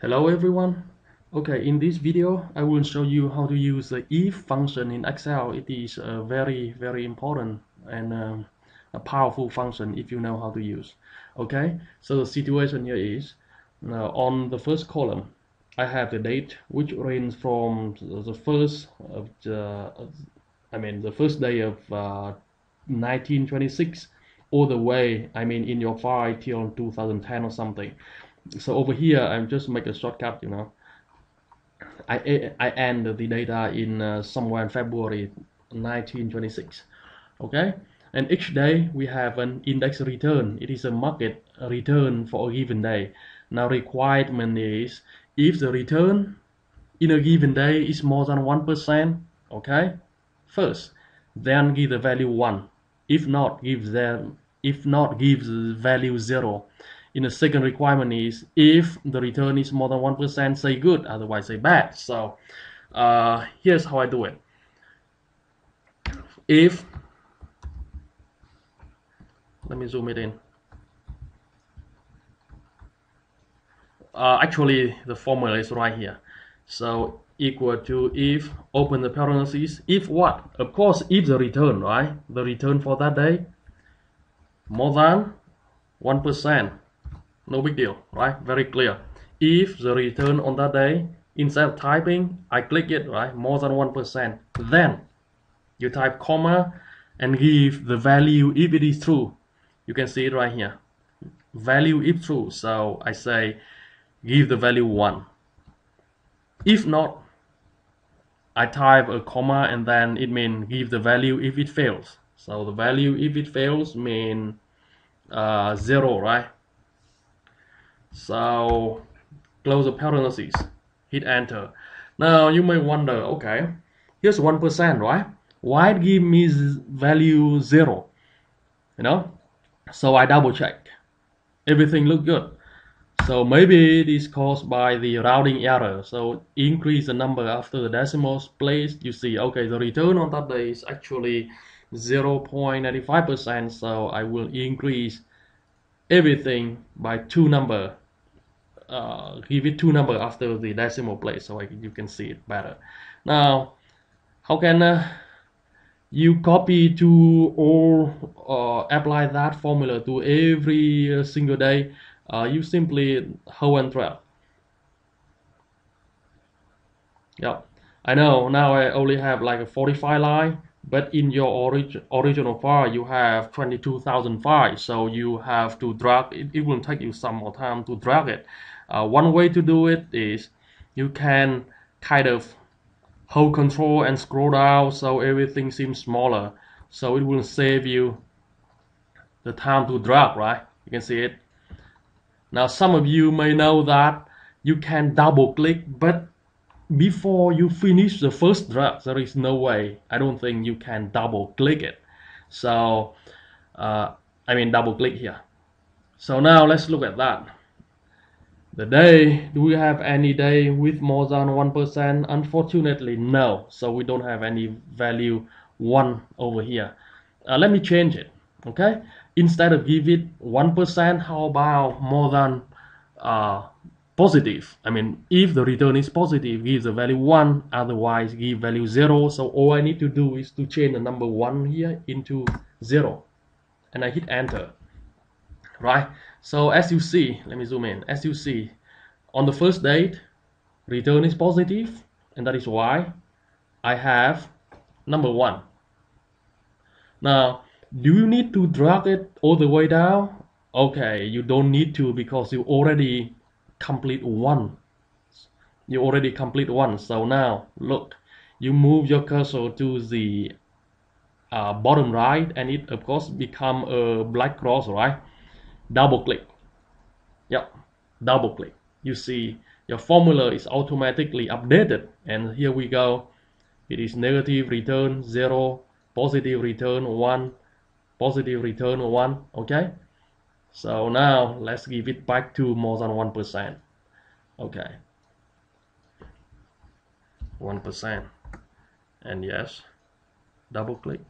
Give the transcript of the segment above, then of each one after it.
Hello everyone. Okay, in this video, I will show you how to use the if function in Excel. It is a very, very important and um, a powerful function if you know how to use. Okay, so the situation here is now on the first column, I have the date which ranges from the first of the, I mean the first day of uh, 1926 all the way, I mean in your file till 2010 or something so over here I'm just make a shortcut you know. I, I end the data in uh, somewhere in February 1926 okay? And each day we have an index return. It is a market return for a given day. Now requirement is if the return in a given day is more than one percent okay? First then give the value one. If not give them if not give the value zero in the second requirement is if the return is more than 1% say good otherwise say bad. So uh, here's how I do it. If let me zoom it in. Uh, actually the formula is right here. So equal to if open the parentheses. If what? Of course if the return right? The return for that day more than one percent no big deal, right? Very clear. If the return on that day, instead of typing, I click it, right? More than 1%. Then you type comma and give the value if it is true. You can see it right here. Value if true. So I say give the value 1. If not, I type a comma and then it means give the value if it fails. So the value if it fails mean uh, 0, right? So close the parentheses, hit enter. Now you may wonder, okay, here's 1%, right? Why it give me value 0? You know? So I double check. Everything look good. So maybe it is caused by the rounding error. So increase the number after the decimal place. You see, okay, the return on that day is actually 0.95%. So I will increase everything by two number uh, give it two number after the decimal place so you can see it better. Now how can uh, you copy to or uh, apply that formula to every uh, single day? Uh, you simply hold and drag yeah I know now I only have like a 45 line but in your orig original file you have 22,000 files so you have to drag it, it will take you some more time to drag it. Uh, one way to do it is you can kind of hold control and scroll down so everything seems smaller. So it will save you the time to drag right? You can see it. Now some of you may know that you can double click but before you finish the first drag there is no way I don't think you can double click it. So uh, I mean double click here. So now let's look at that. The day do we have any day with more than 1% unfortunately no. So we don't have any value 1 over here. Uh, let me change it okay? Instead of give it 1% how about more than uh, positive. I mean if the return is positive give the value 1 otherwise give value 0 so all I need to do is to change the number 1 here into 0 and I hit enter right? So as you see let me zoom in. As you see on the first date return is positive and that is why I have number one. Now do you need to drag it all the way down? Okay you don't need to because you already complete one. You already complete one. So now look you move your cursor to the uh, bottom right and it of course become a black cross right? Double click. Yep double click. You see your formula is automatically updated and here we go. It is negative return 0 positive return 1 positive return 1 okay so now let's give it back to more than 1% okay. 1% and yes double click.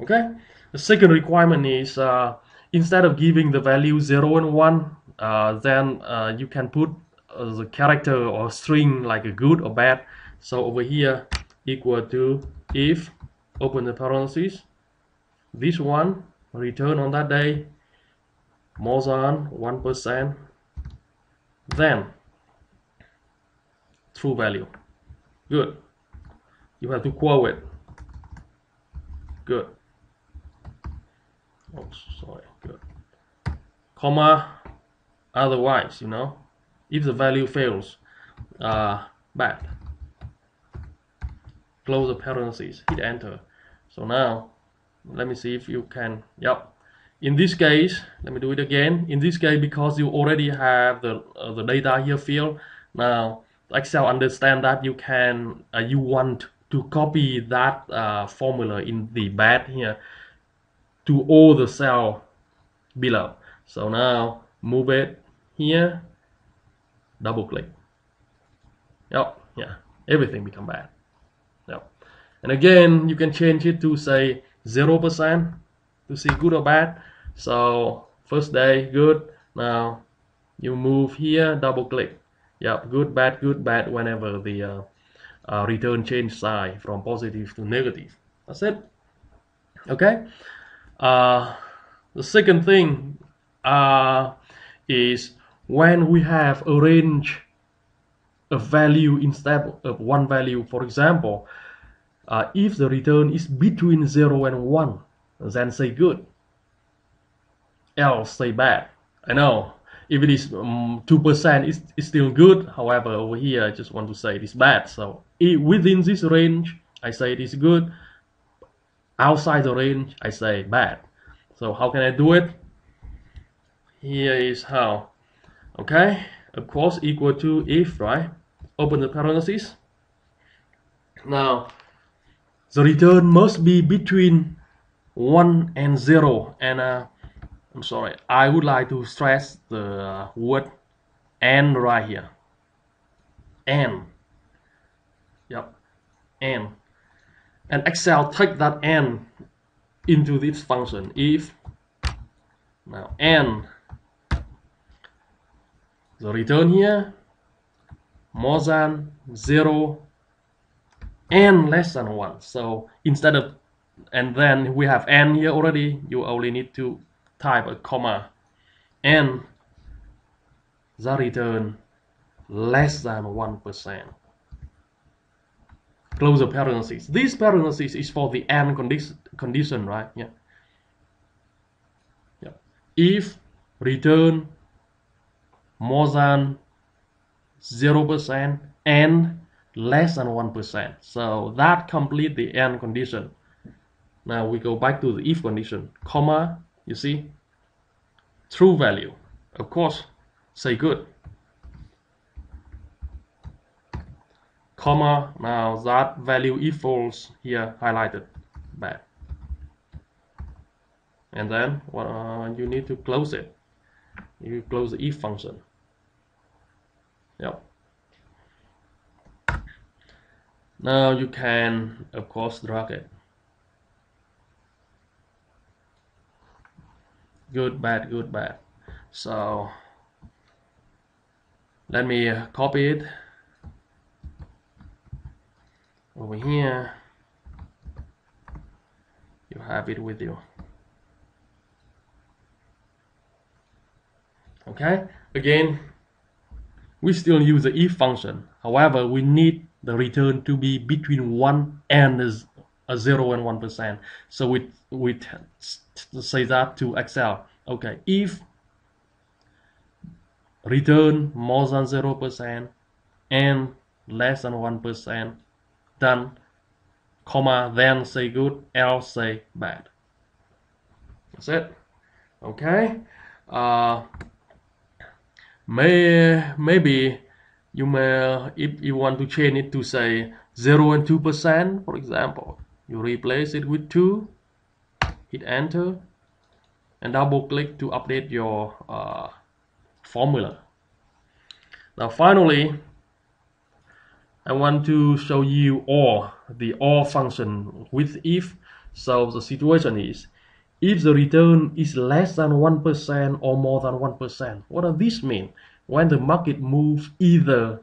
Okay. The second requirement is uh, instead of giving the value 0 and 1 uh, then uh, you can put uh, the character or string like a good or bad. So over here equal to if open the parentheses. This one return on that day more than one percent. Then true value. Good. You have to quote it. Good. Oh sorry. Good. Comma otherwise you know? If the value fails uh, bad. Close the parentheses. Hit enter. So now let me see if you can yep in this case let me do it again. In this case because you already have the uh, the data here field now excel understand that you can uh, you want to copy that uh, formula in the bed here to all the cell below. So now move it here double click. Yep yeah everything become bad. Yep. And again you can change it to say zero percent to see good or bad. So first day good. Now you move here double click. Yep good bad good bad whenever the uh, uh, return change sign from positive to negative. That's it. Okay? Uh, the second thing uh, is when we have a range of value instead of one value. For example uh, if the return is between 0 and 1 then say good. Else say bad. I know if it is um, 2% it's, it's still good. However over here I just want to say it is bad. So it, within this range I say it is good. Outside the range I say bad. So how can I do it? Here is how. Okay? Of course equal to if right? Open the parentheses now the return must be between 1 and 0 and uh, I'm sorry. I would like to stress the word and right here. And yep and and Excel take that and into this function. If now and the return here more than 0 and less than 1 so instead of and then we have n here already. You only need to type a comma. And the return less than 1% close the parentheses. This parentheses is for the condi condition right? Yeah. Yeah. If return more than 0% and less than 1%. So that complete the and condition. Now we go back to the if condition, comma, you see, true value. Of course, say good. Comma, now that value if false here highlighted, bad. And then uh, you need to close it. You close the if function. Yep. Now you can, of course, drag it. Good, bad, good, bad. So let me uh, copy it over here. You have it with you. Okay, again, we still use the if function. However, we need the return to be between 1 and a 0 and 1%. So we, we say that to Excel. Okay, if return more than 0% and less than 1%, then comma, then say good, else say bad. That's it. Okay. Uh, may maybe you may if you want to change it to say 0 and 2 percent for example you replace it with 2 hit enter and double click to update your uh, formula. Now finally I want to show you OR the OR function with if so the situation is if the return is less than 1% or more than 1%, what does this mean? when the market moves either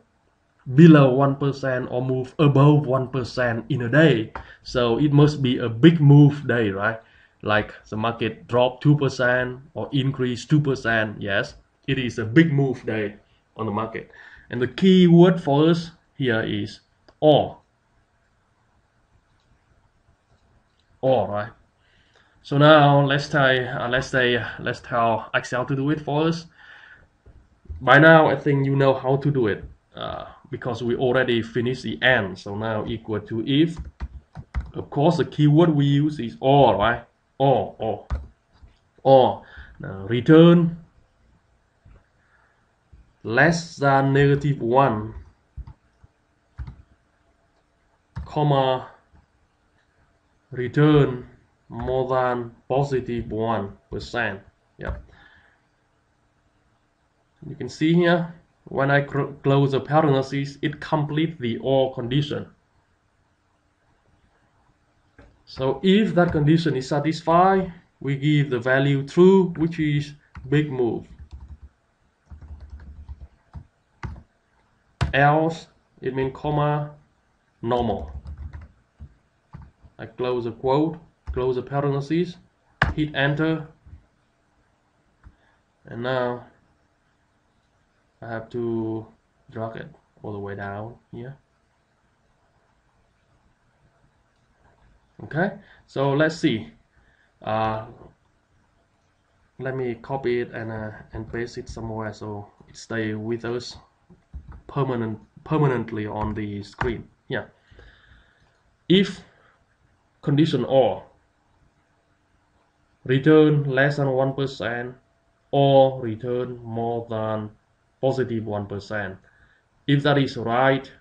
below 1% or move above 1% in a day. So it must be a big move day, right? Like the market drop 2% or increase 2%. Yes, it is a big move day on the market. And the key word for us here is or. Or, right? So now let's say, uh, let's say, let's tell Excel to do it for us. By now, I think you know how to do it. Uh, because we already finished the and. so now equal to if. Of course the keyword we use is or right? Or or. Or. Now return less than negative 1 comma return more than positive 1 percent. Yeah. You can see here when I close the parentheses, it completes the OR condition. So if that condition is satisfied, we give the value true, which is big move. Else, it means comma, normal. I close the quote, close the parentheses, hit enter, and now I have to drag it all the way down here. Okay so let's see. Uh, let me copy it and uh, and paste it somewhere so it stay with us permanent permanently on the screen. Yeah. If condition or return less than one percent or return more than positive 1%. If that is right,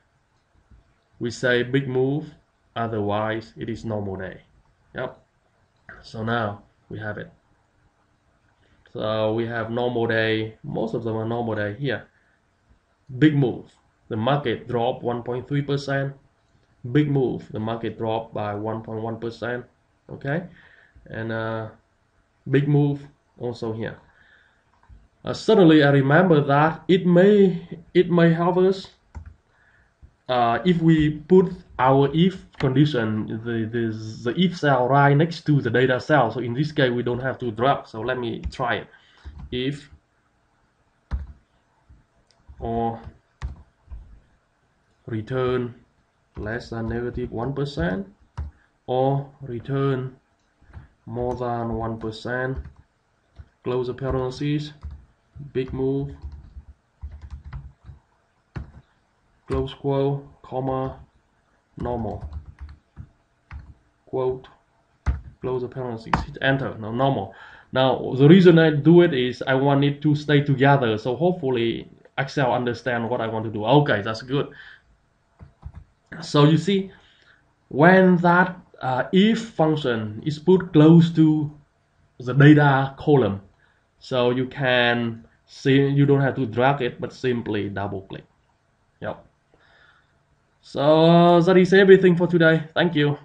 we say big move, otherwise it is normal day. Yep. So now we have it. So we have normal day, most of them are normal day here. Big move, the market dropped 1.3%. Big move, the market dropped by 1.1%. Okay, and uh, big move also here. Uh, suddenly I remember that it may it may help us uh, if we put our if condition the, the the if cell right next to the data cell. So in this case we don't have to drop so let me try it. If or return less than negative one percent or return more than one percent. Close the parentheses big move. Close quote comma normal. Quote close the parentheses hit enter now normal. Now the reason I do it is I want it to stay together. So hopefully Excel understand what I want to do. Okay that's good. So you see when that uh, if function is put close to the data column so you can see you don't have to drag it but simply double click. Yep so that is everything for today. Thank you